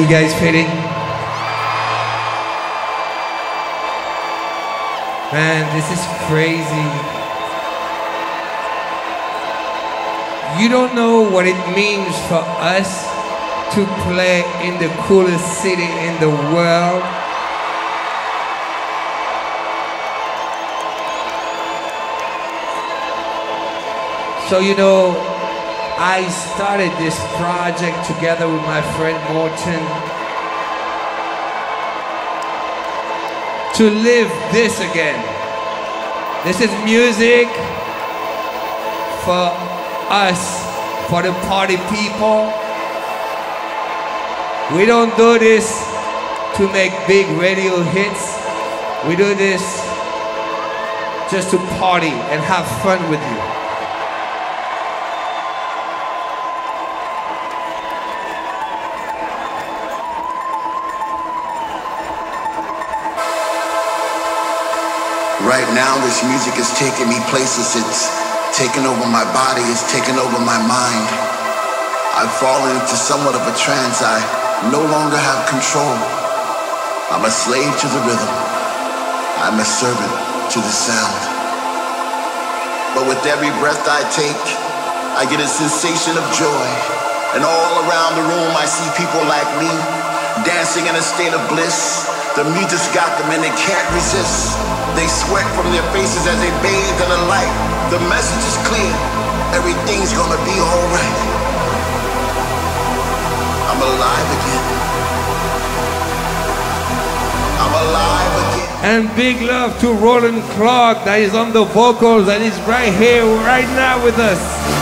you guys feeling? Man, this is crazy. You don't know what it means for us to play in the coolest city in the world. So, you know, I started this project together with my friend Morten to live this again. This is music for us, for the party people. We don't do this to make big radio hits. We do this just to party and have fun with you. Right now, this music is taking me places. It's taking over my body. It's taking over my mind. I've fallen into somewhat of a trance. I no longer have control. I'm a slave to the rhythm. I'm a servant to the sound. But with every breath I take, I get a sensation of joy. And all around the room, I see people like me dancing in a state of bliss. The music's got them and they can't resist. They sweat from their faces as they bathe in the light. The message is clear. Everything's gonna be alright. I'm alive again. I'm alive again. And big love to Roland Clark that is on the vocals and is right here, right now with us.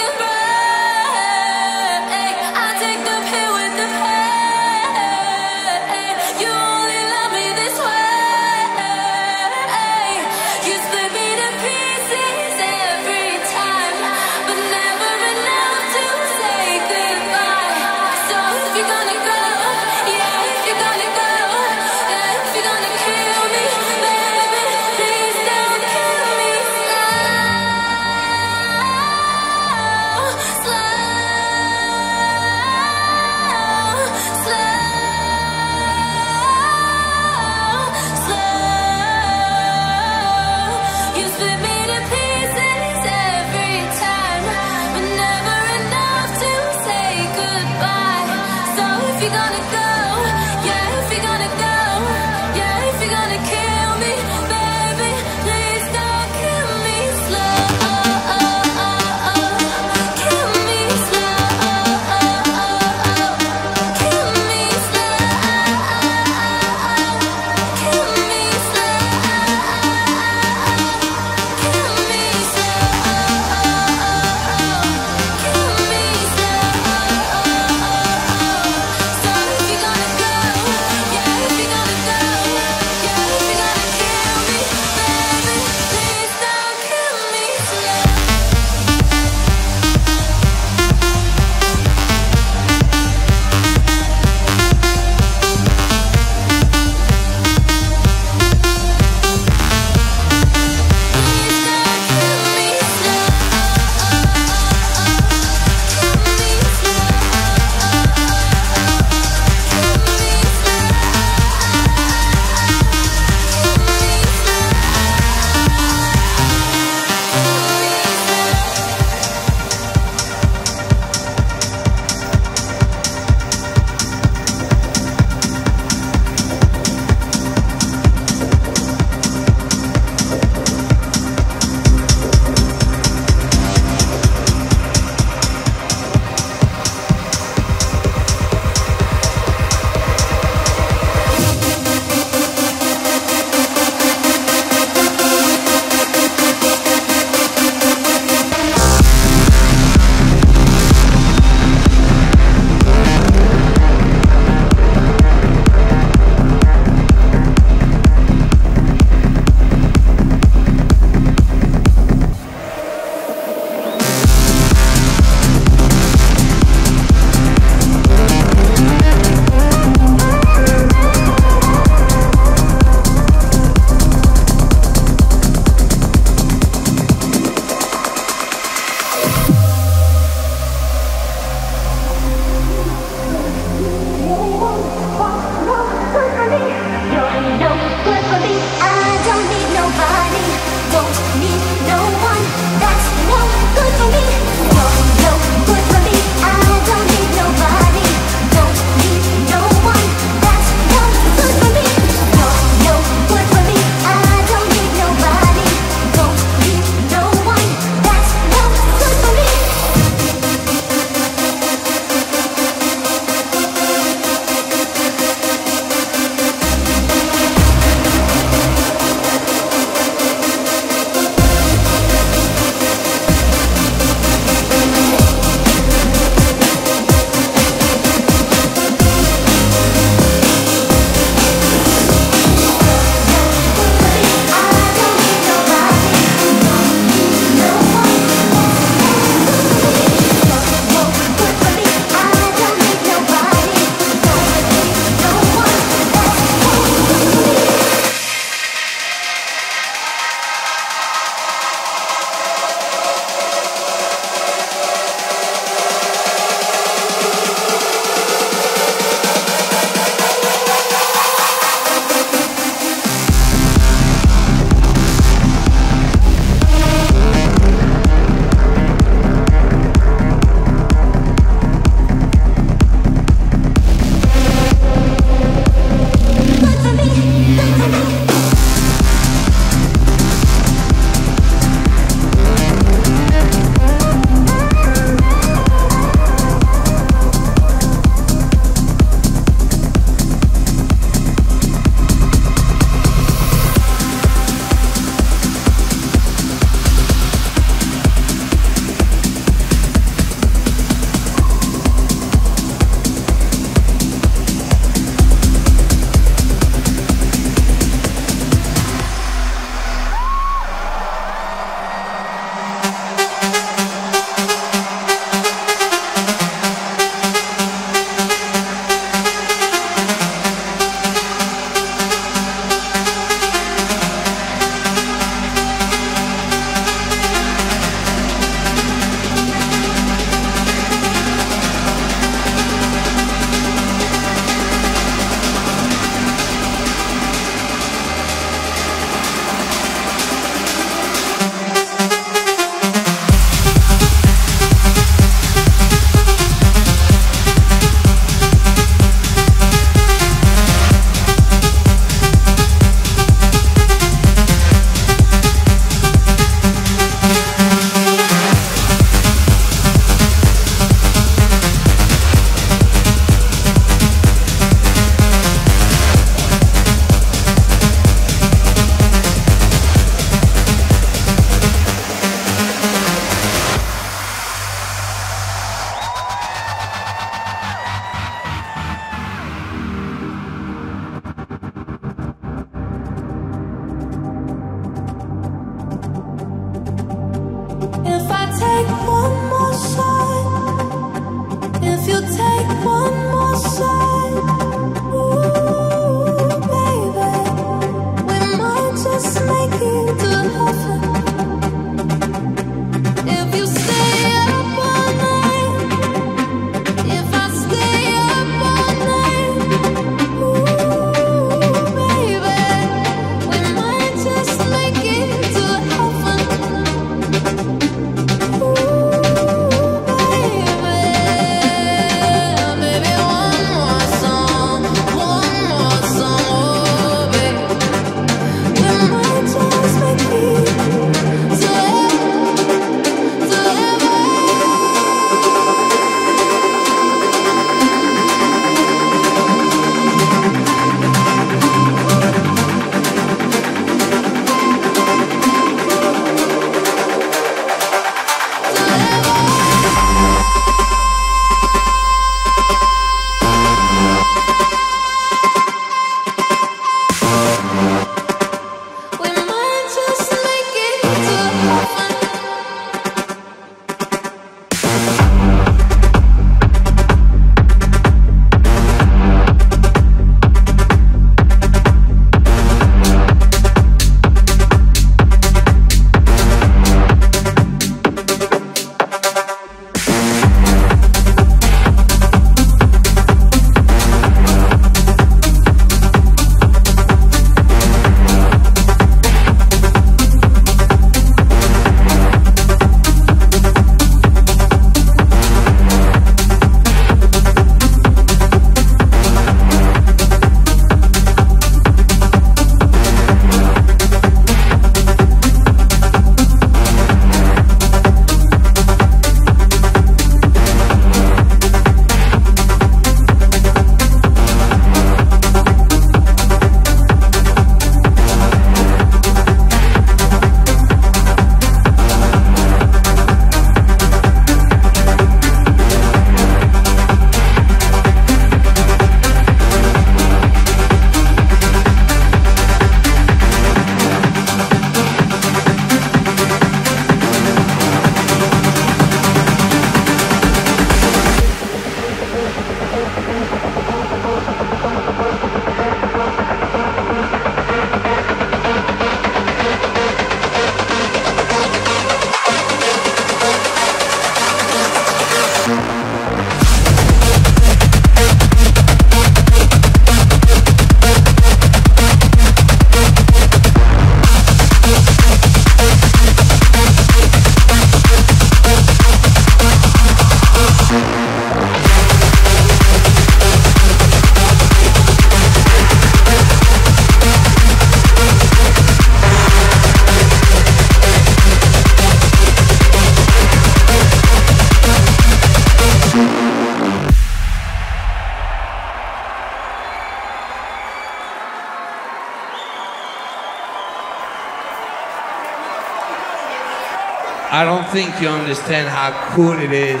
I don't think you understand how cool it is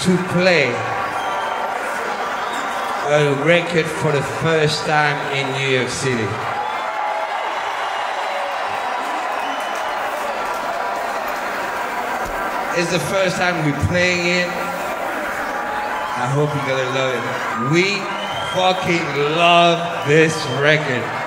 to play a record for the first time in New York City. It's the first time we're playing it. I hope you're gonna love it. We fucking love this record.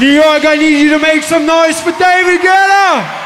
New York, I need you to make some noise for David Guetta!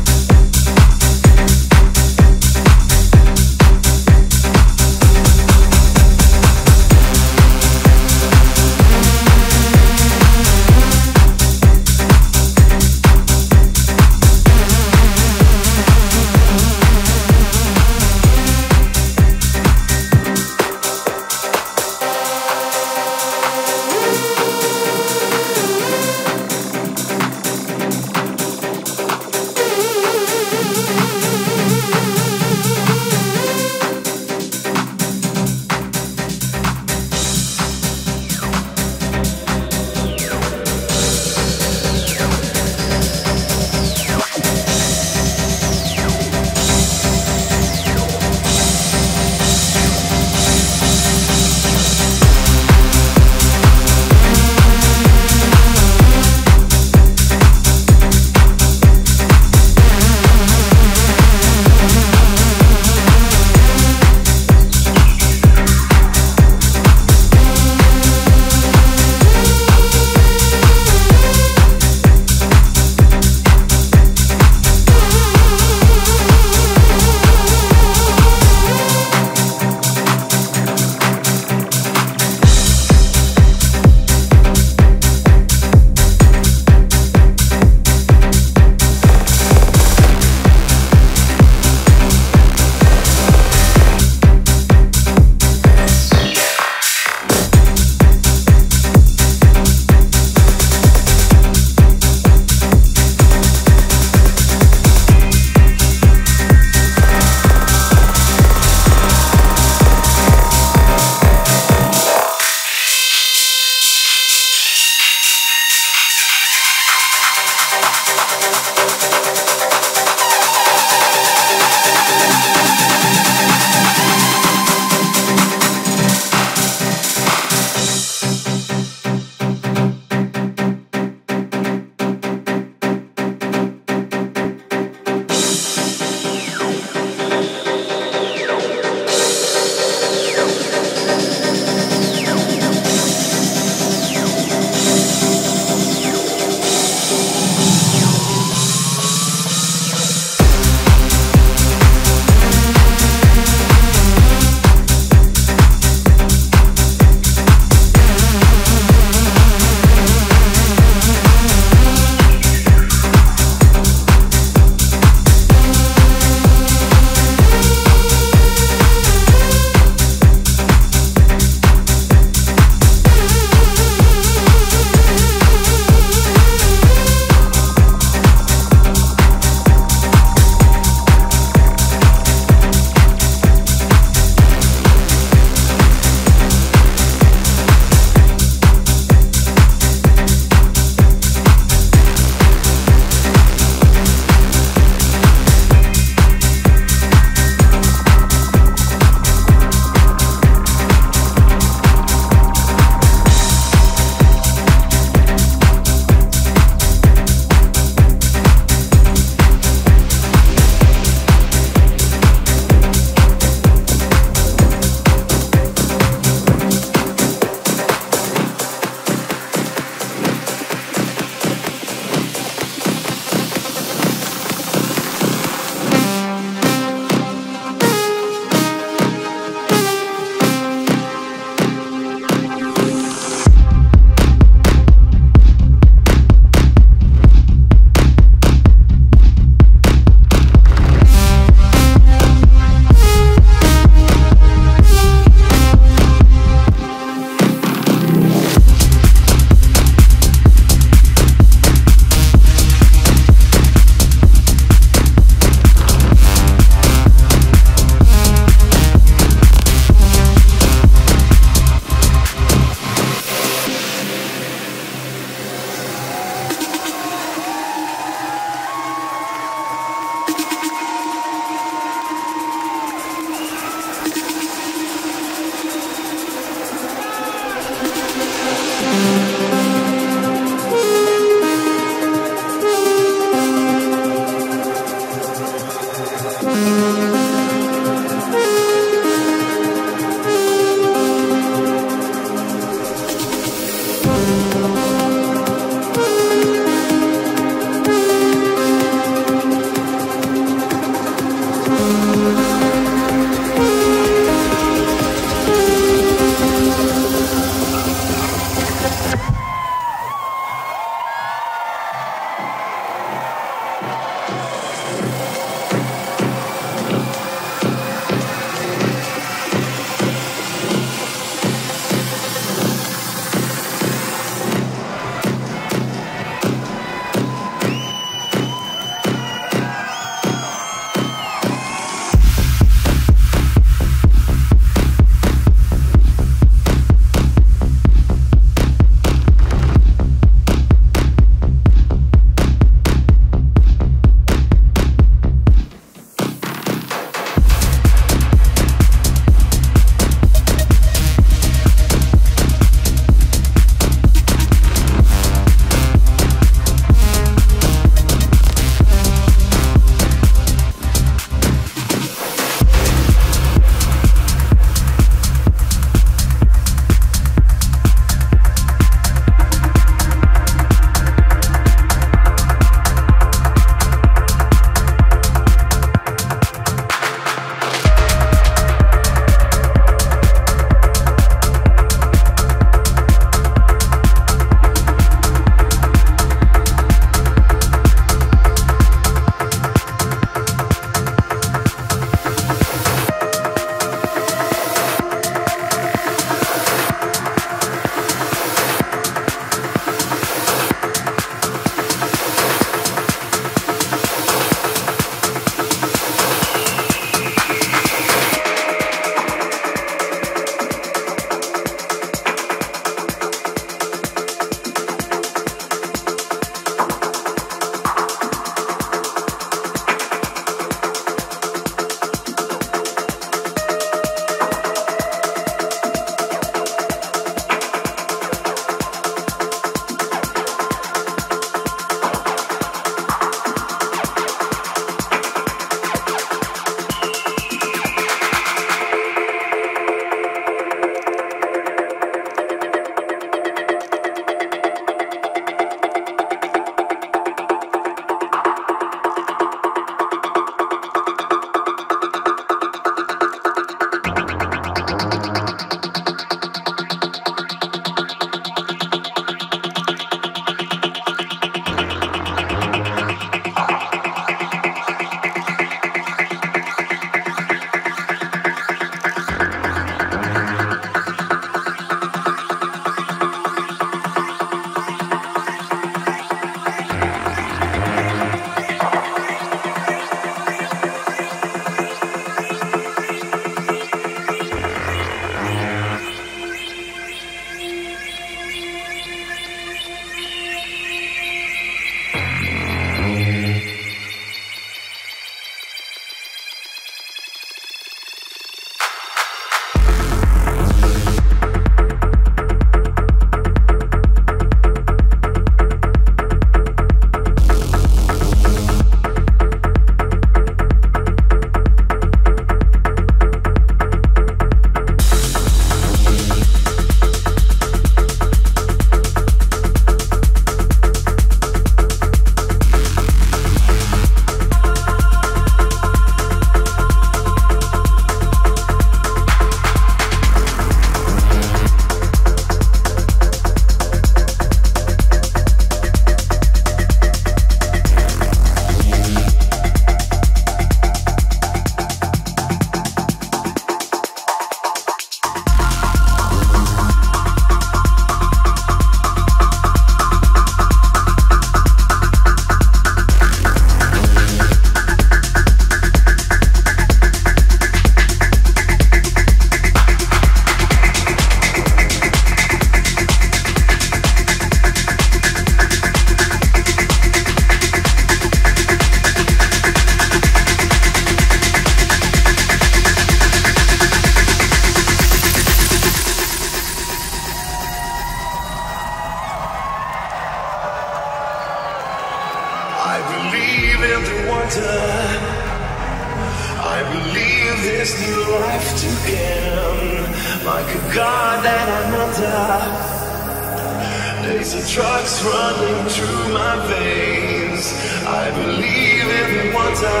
There's a drugs running through my veins. I believe in wonder.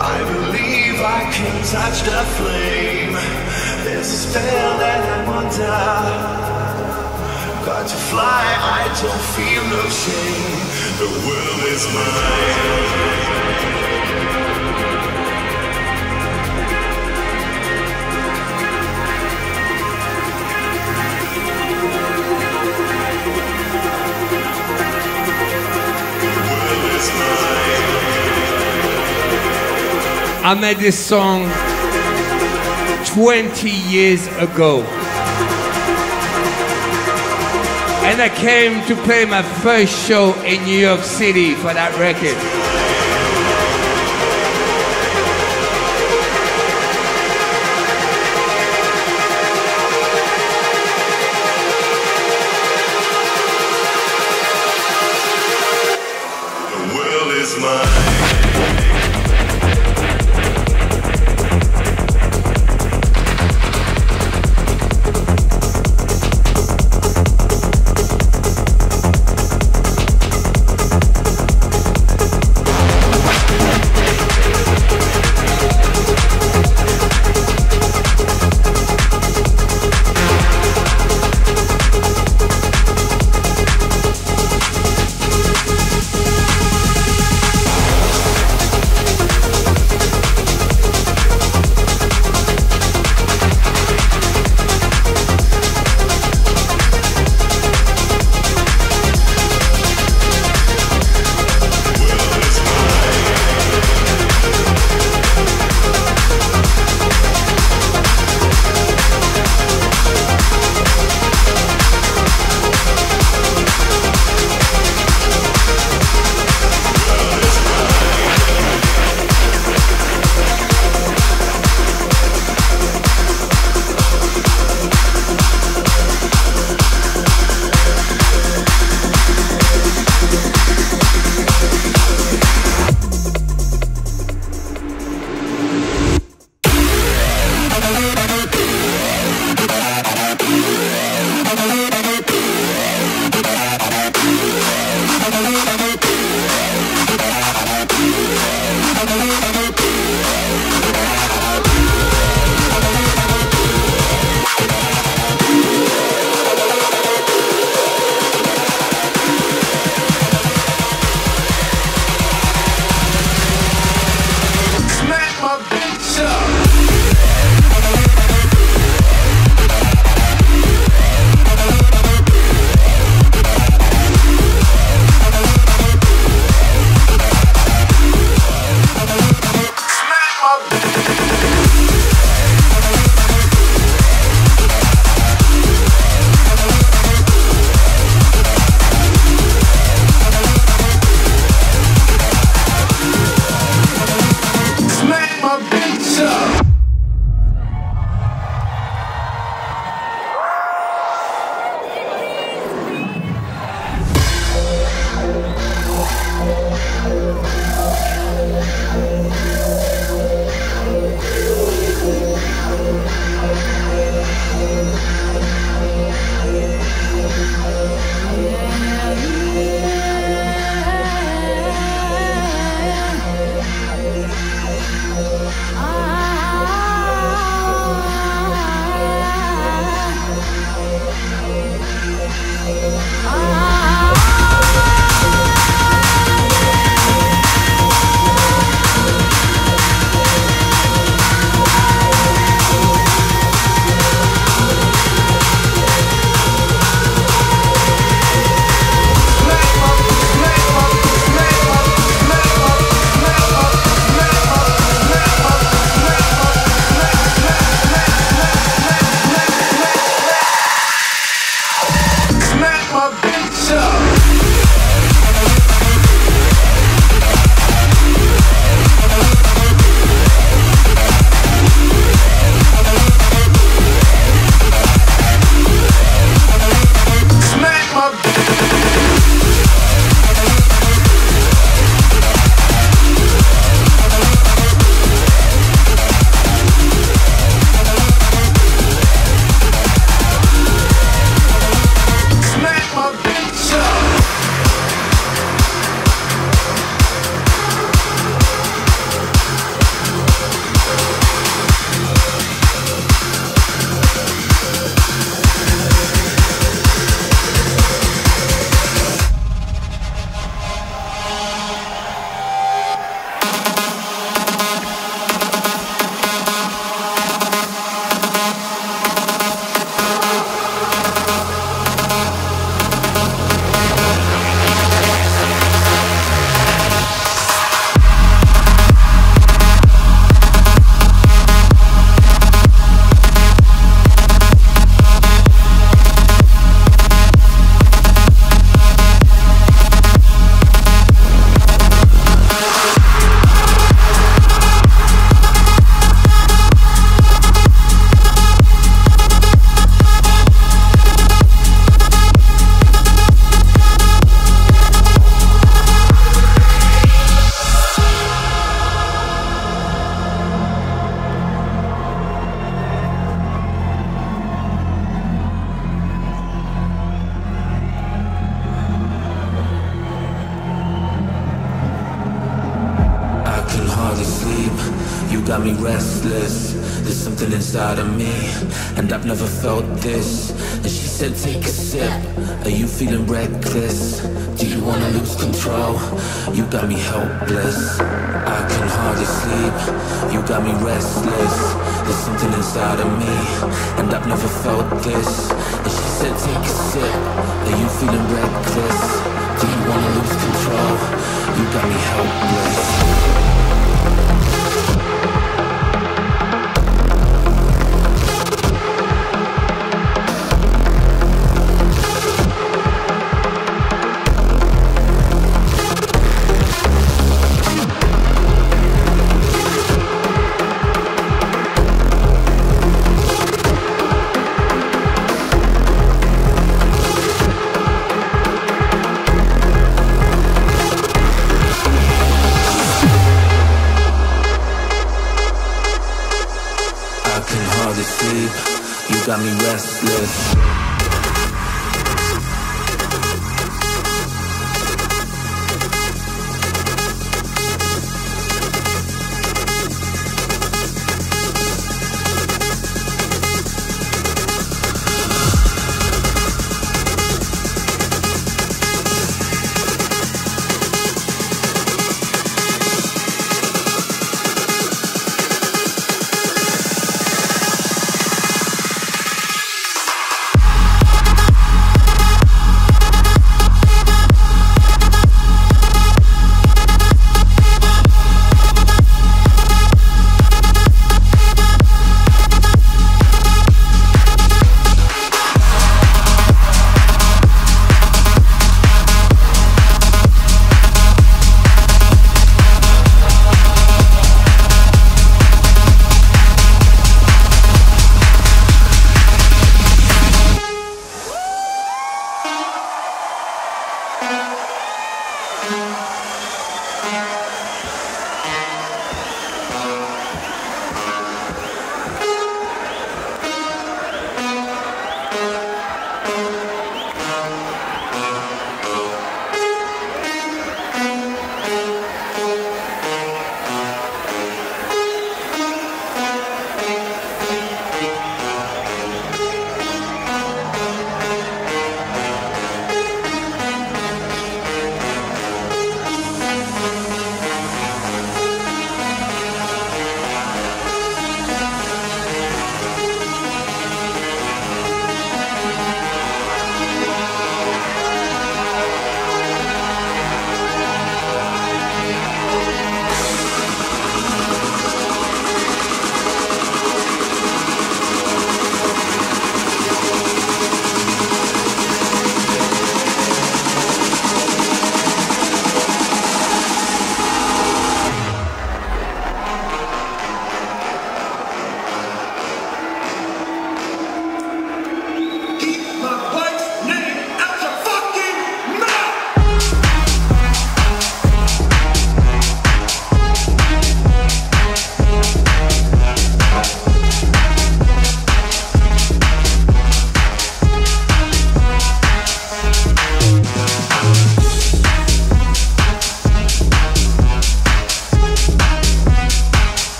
I believe I can touch the flame. There's a spell that I'm under. Got to fly, I don't feel no shame. The world is mine. I made this song 20 years ago. And I came to play my first show in New York City for that record.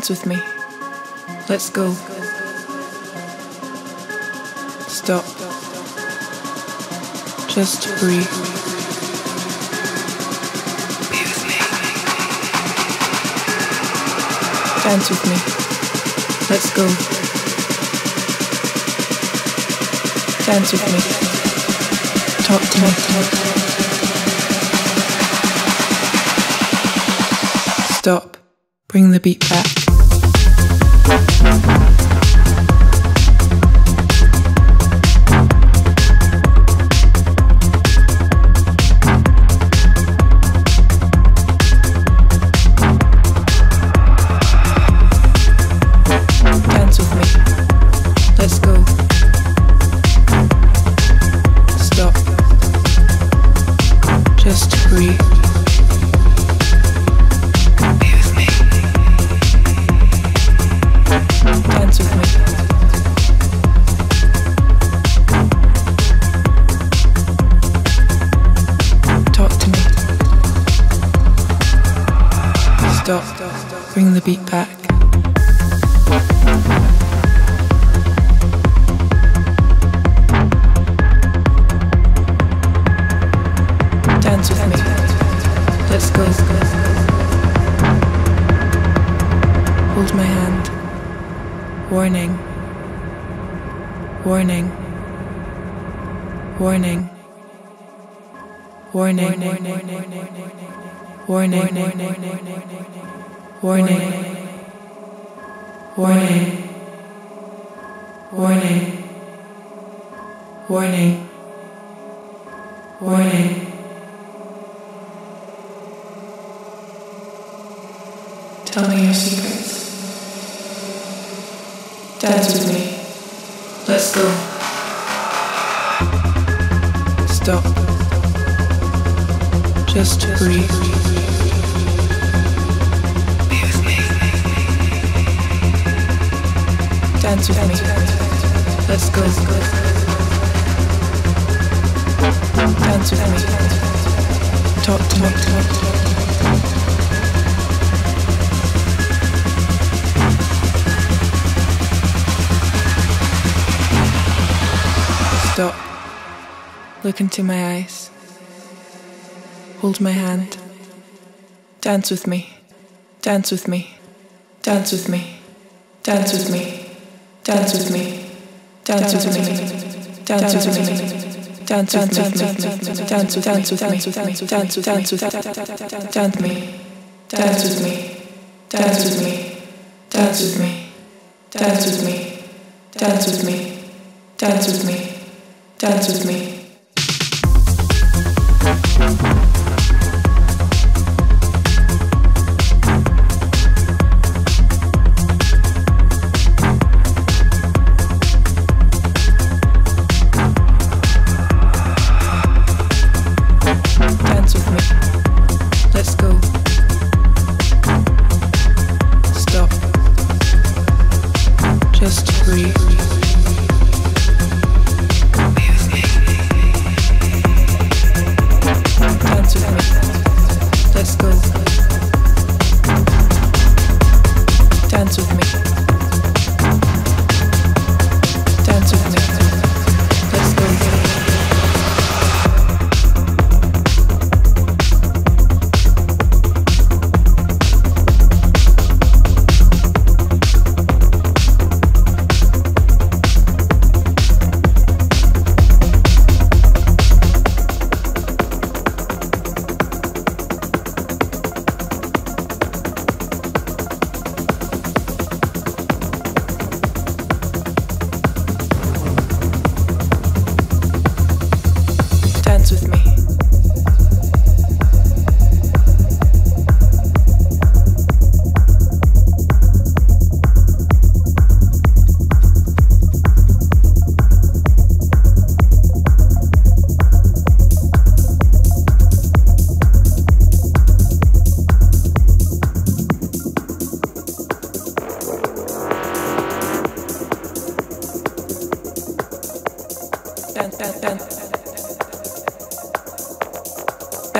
Dance with me. Let's go. Stop. Just breathe. Dance with me. Let's go. Dance with me. Talk to me. Stop. Bring the beat back. Warning. Warning. Warning. Warning. Warning. Tell me your secrets. Dance with me. Let's go. My hand. Dance with me. Dance with me. Dance with me. Dance with me. Dance with me. Dance with me. Dance with me. Dance with me. Dance with dance with me. Dance with dance with dance me. Dance with me. Dance with me. Dance with me. Dance with me. Dance with me. Dance with me. Dance with me. Dance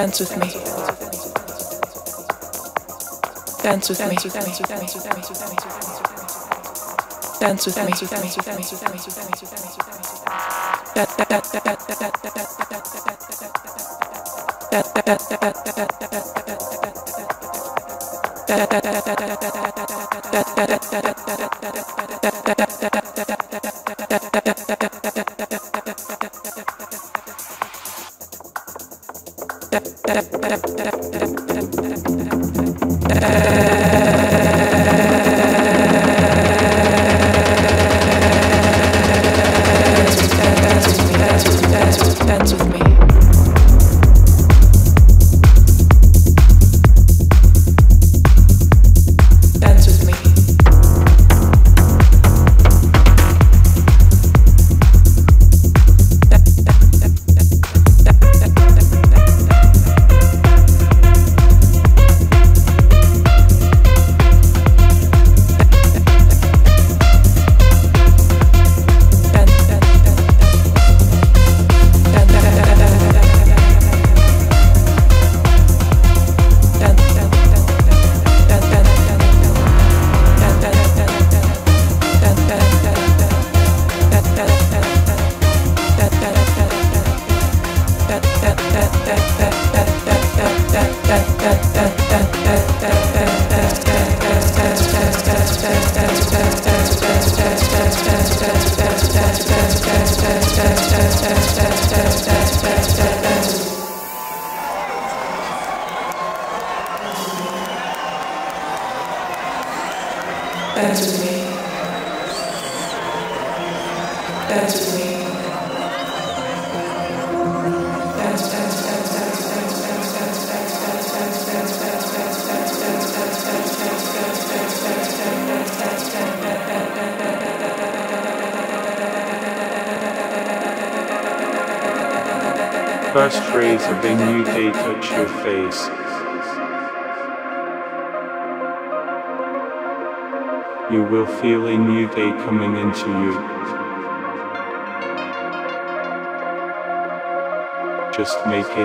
Dance with me. Dance with me. Dance with me. Dance with me.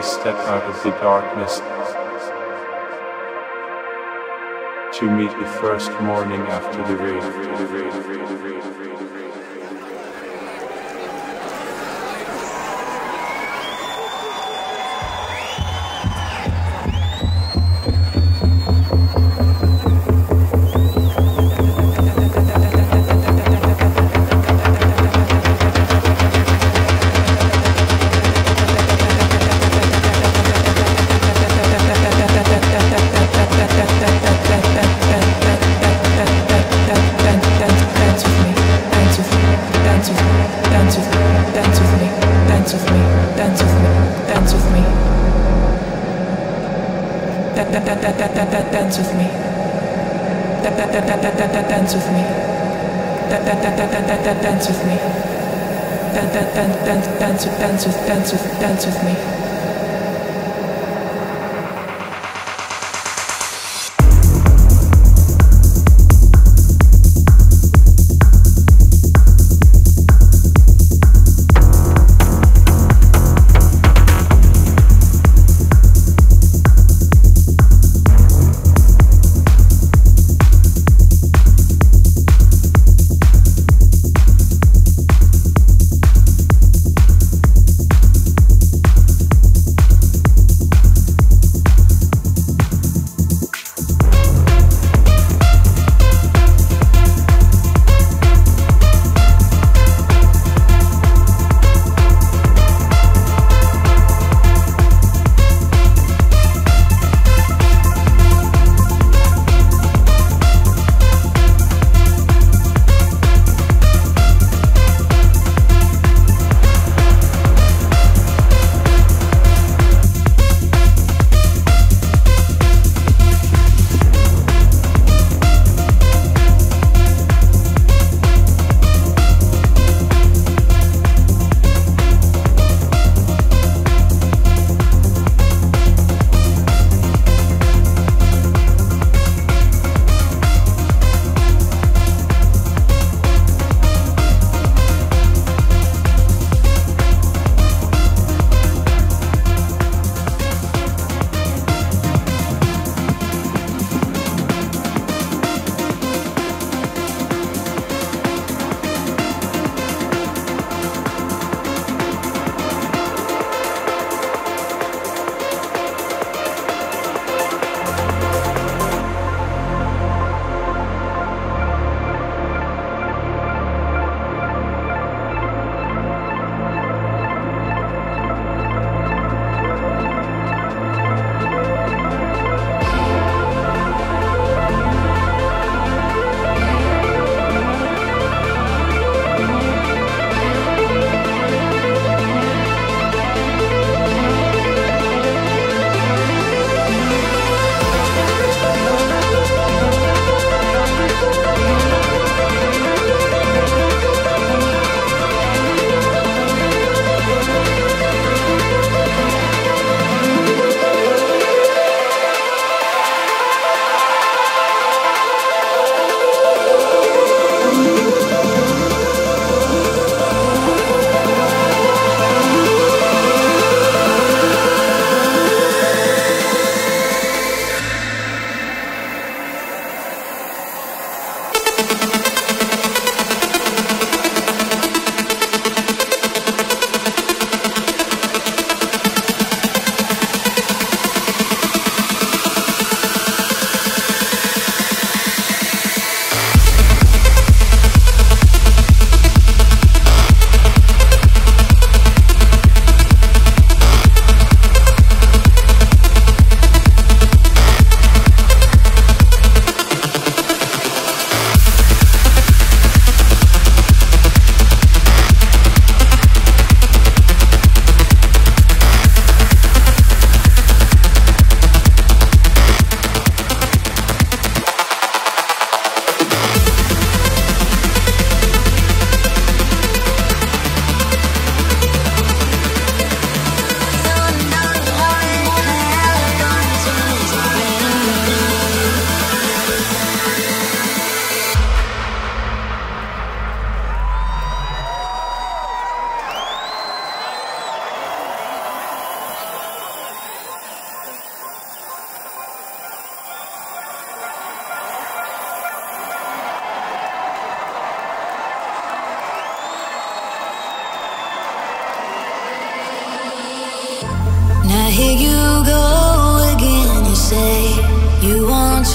Step out of the darkness to meet the first morning after the rain.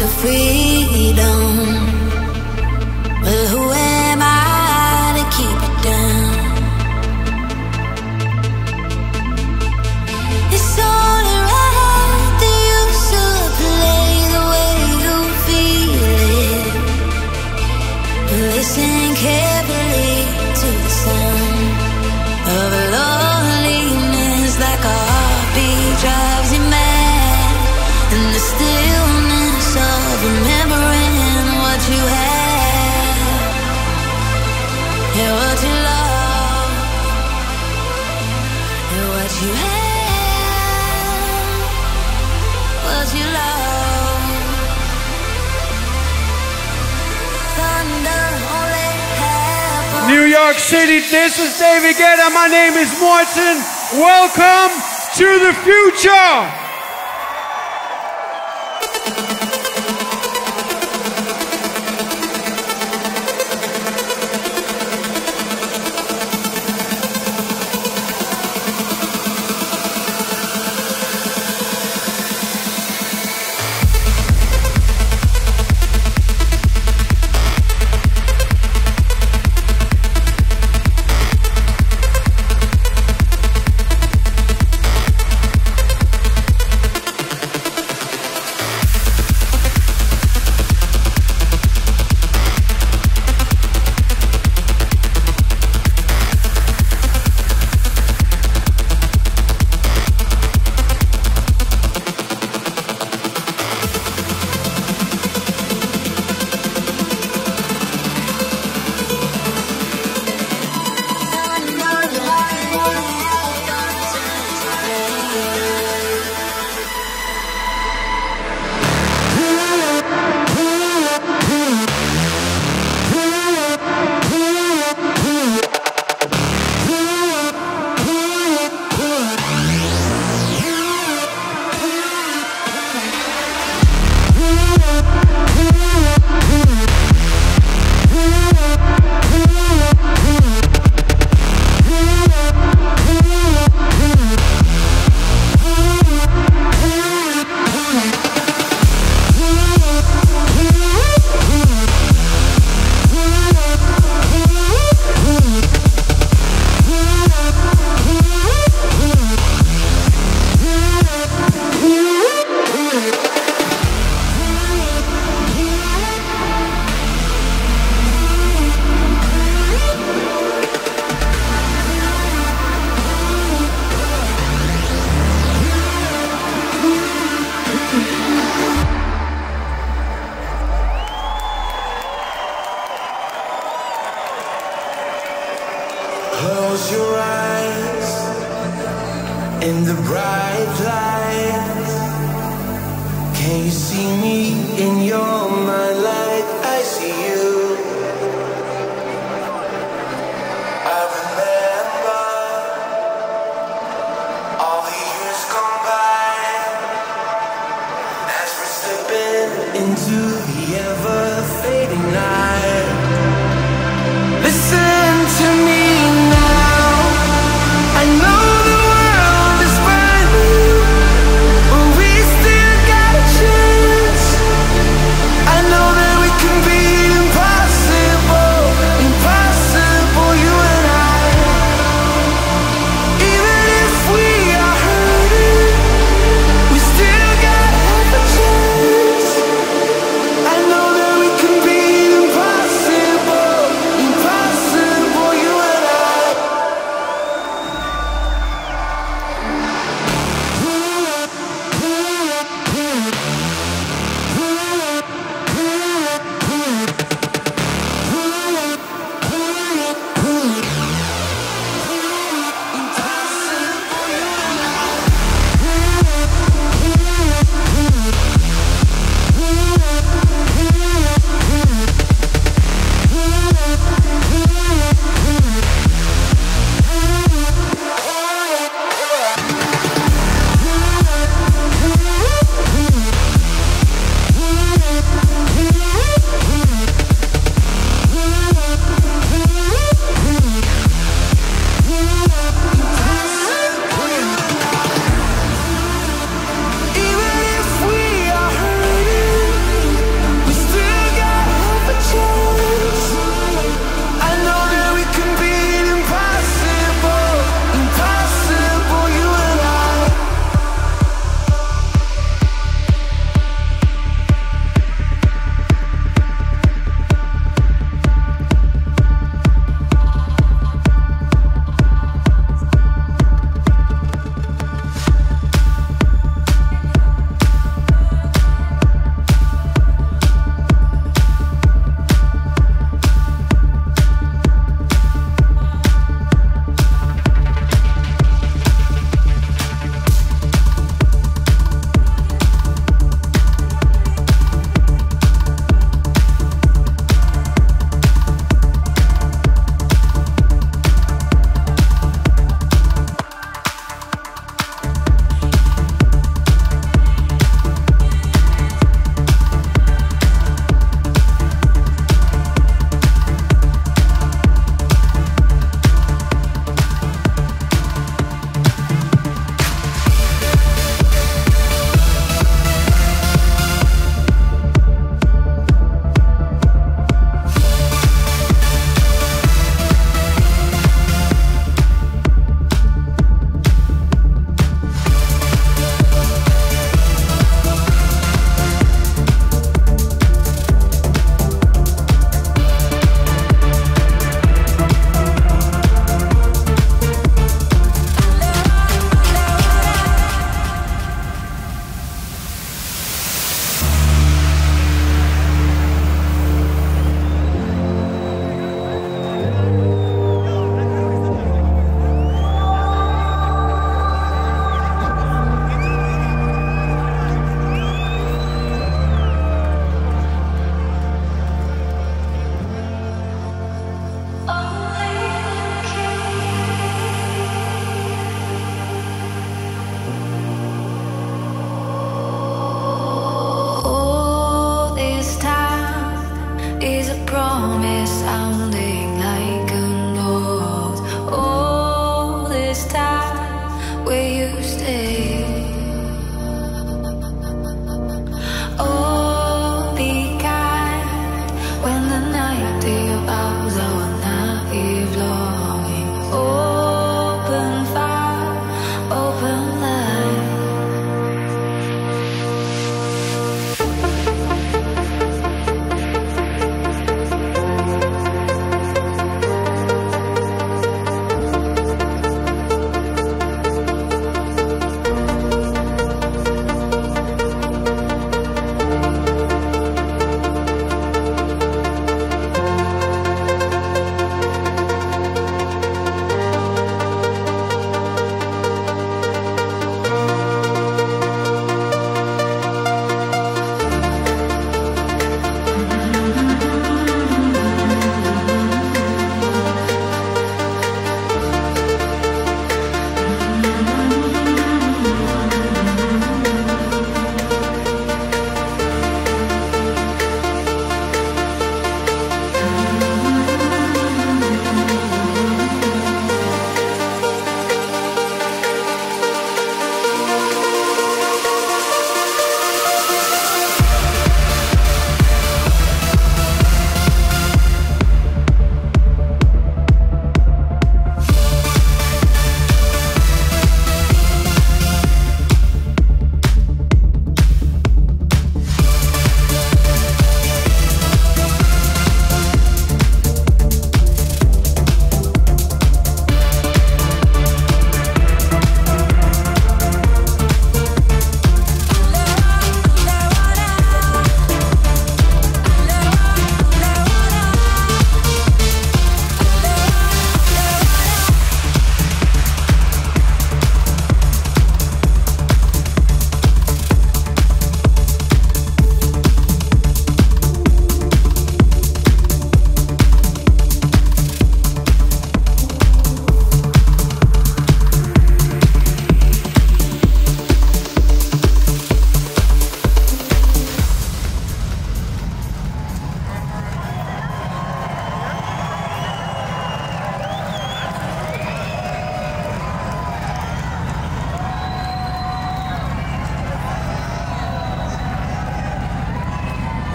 your freedom. York City. This is David Guetta. My name is Morten. Welcome to the future.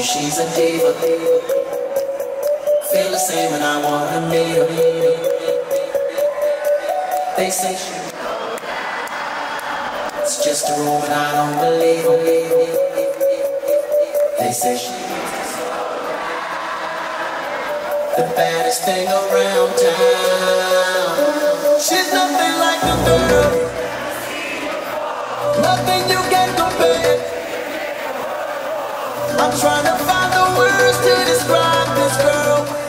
She's a diva. Feel the same and I wanna meet her. They say she It's just a room and I don't believe her. They say she The baddest thing around town She's nothing like a girl. Nothing you can compare. I'm trying to find the words to describe this girl.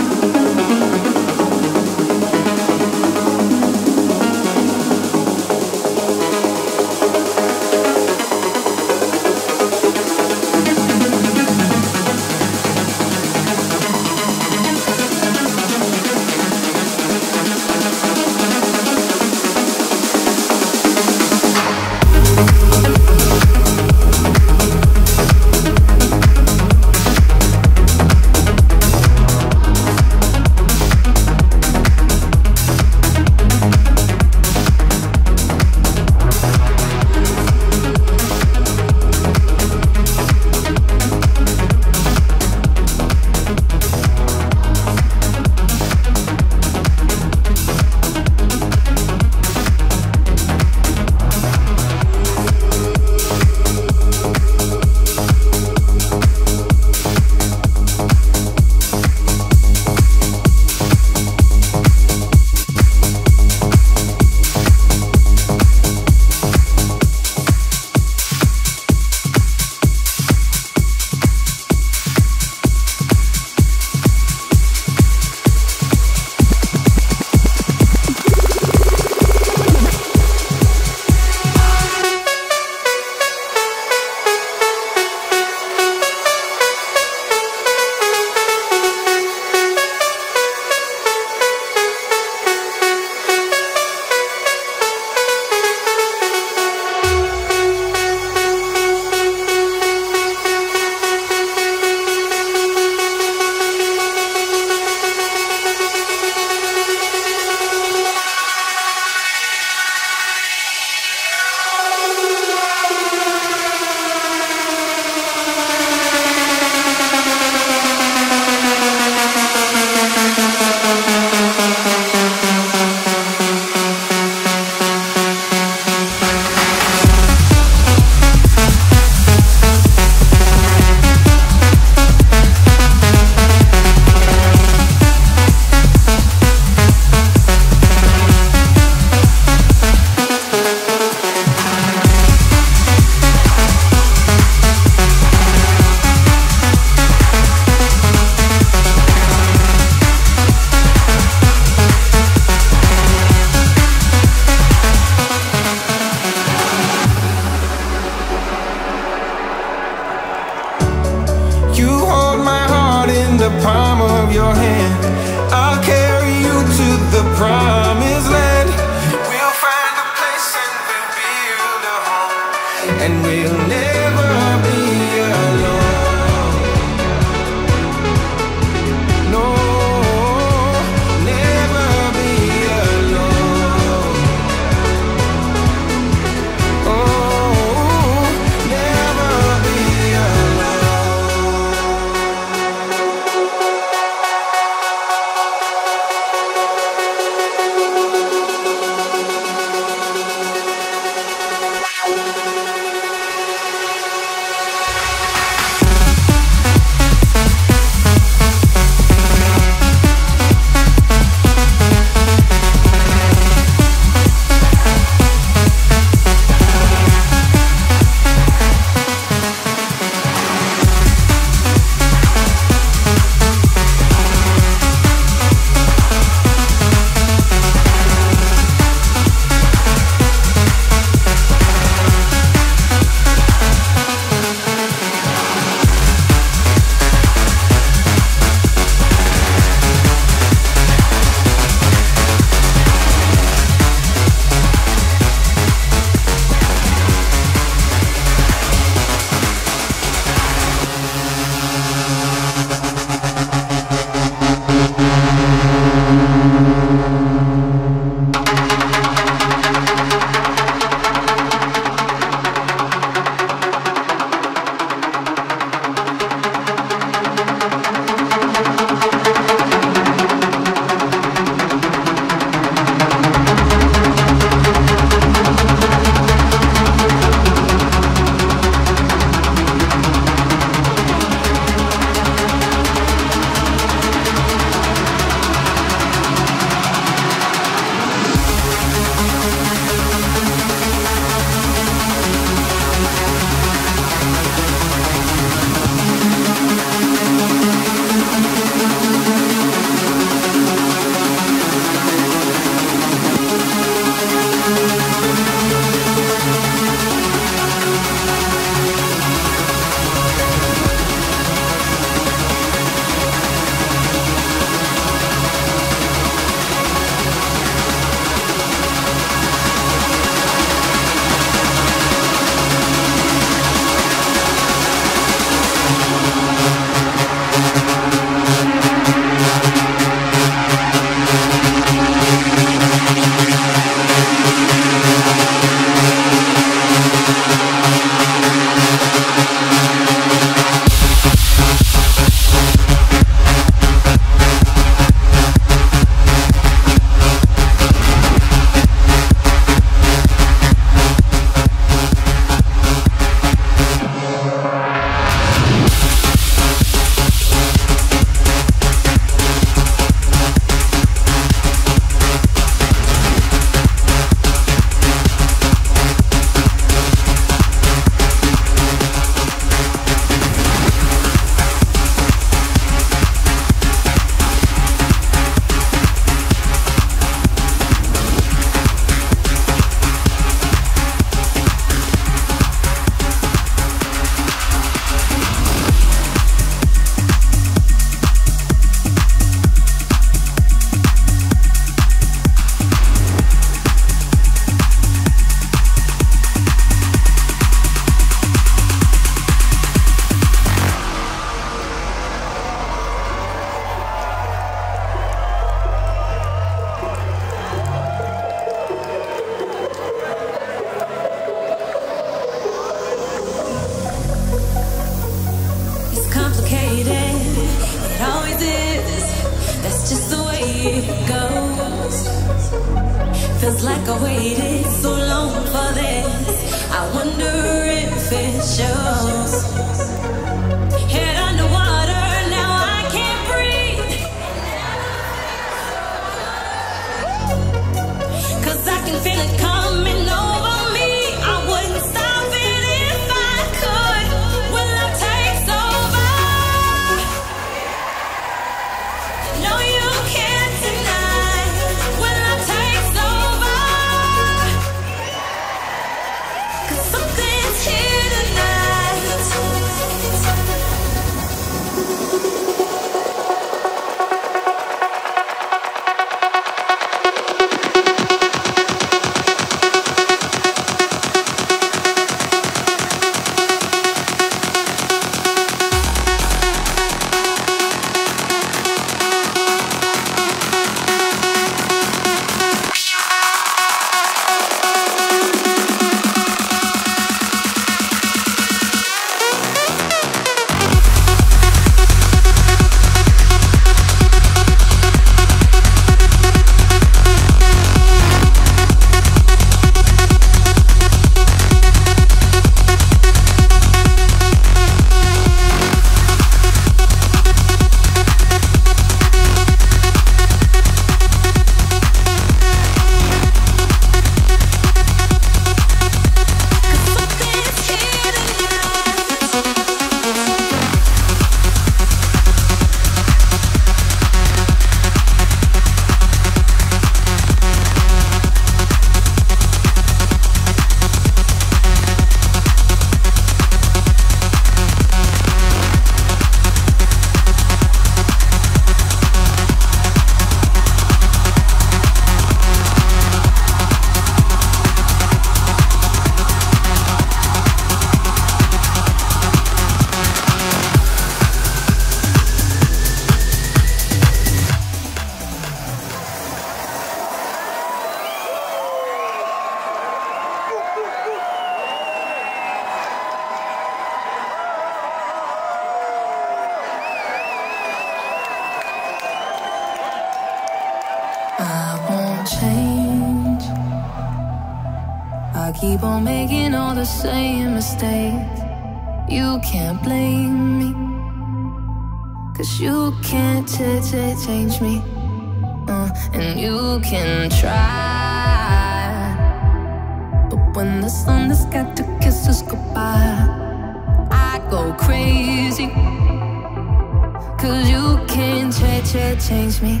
Change me.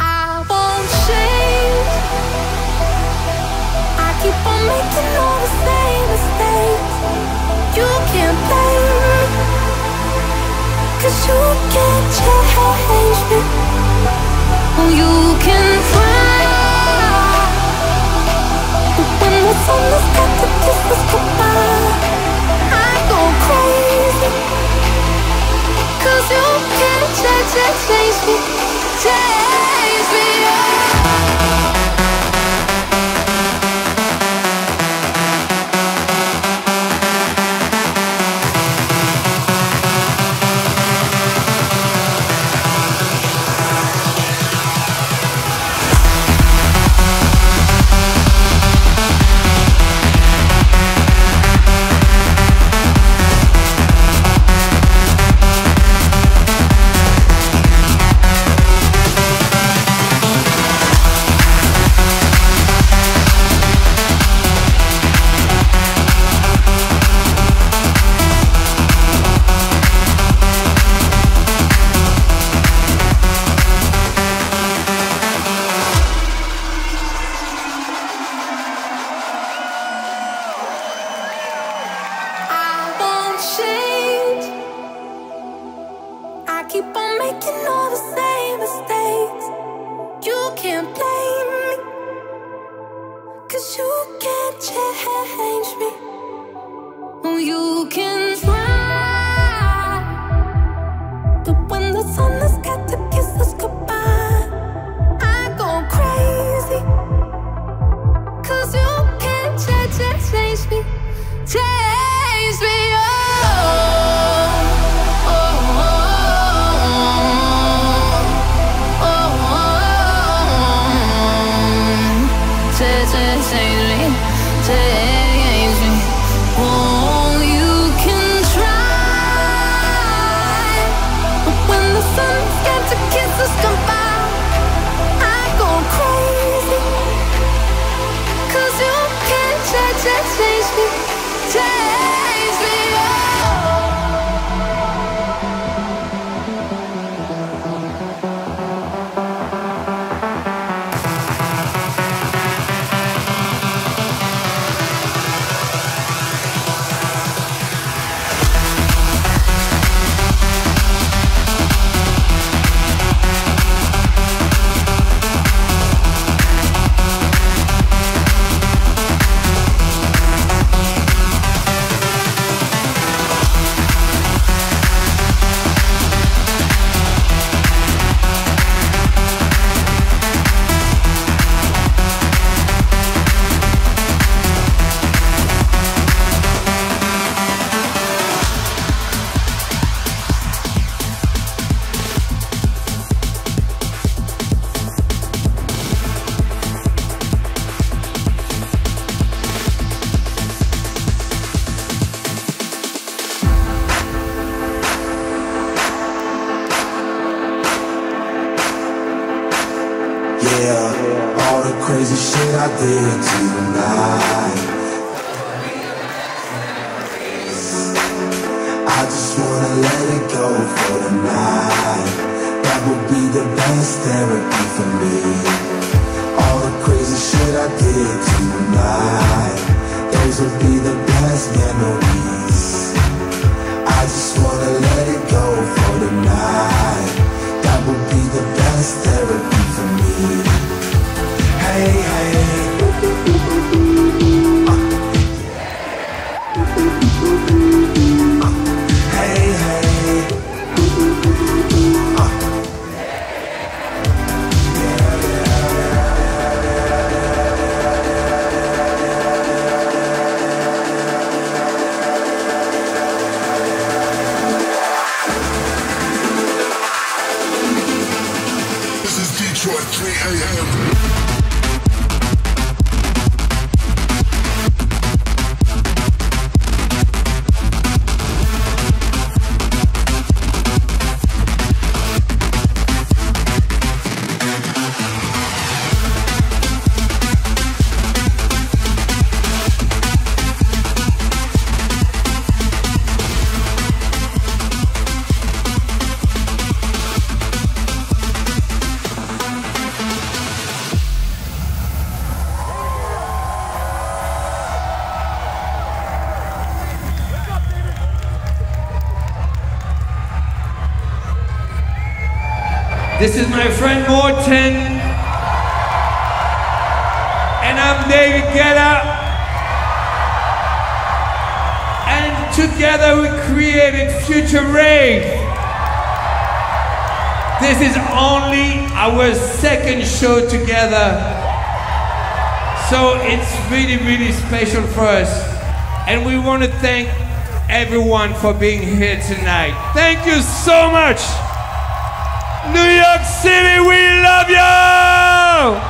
I won't change. I keep on making all the same mistakes. You can't blame me. Cause you can't change me. Well, You can try But when the sun has got to kiss us goodbye I go crazy. Cause you can't Taste me, taste me, me. Oh. day. my friend Morten. And I'm David Guetta. And together we created Future Rave. This is only our second show together. So it's really, really special for us. And we want to thank everyone for being here tonight. Thank you so much. City, we love you!